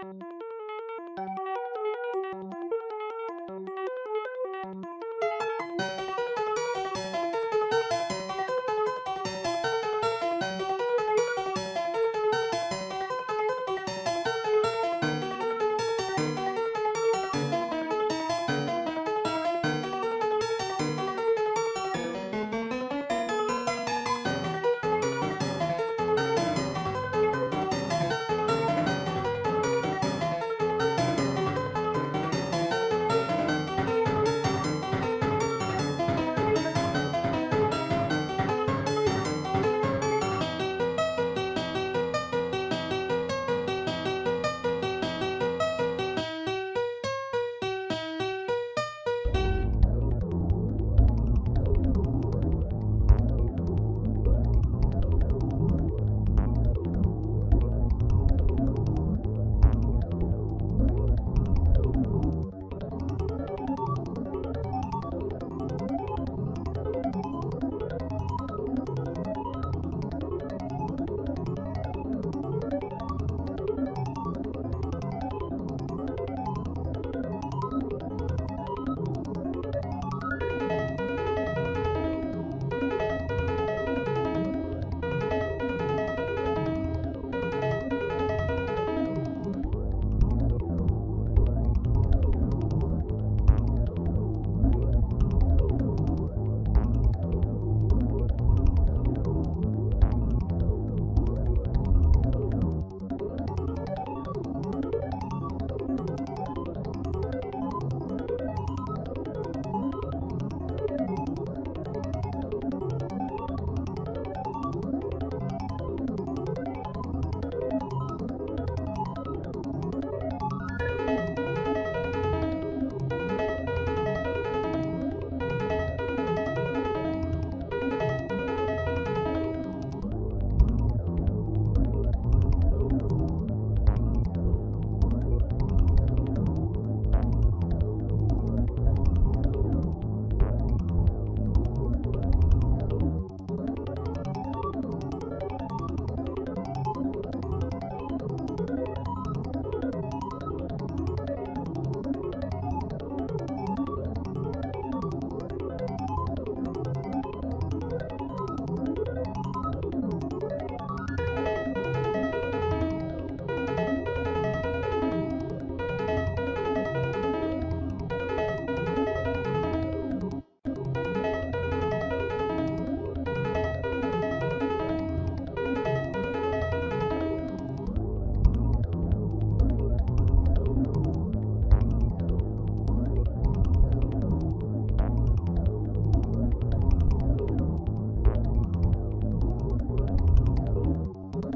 Música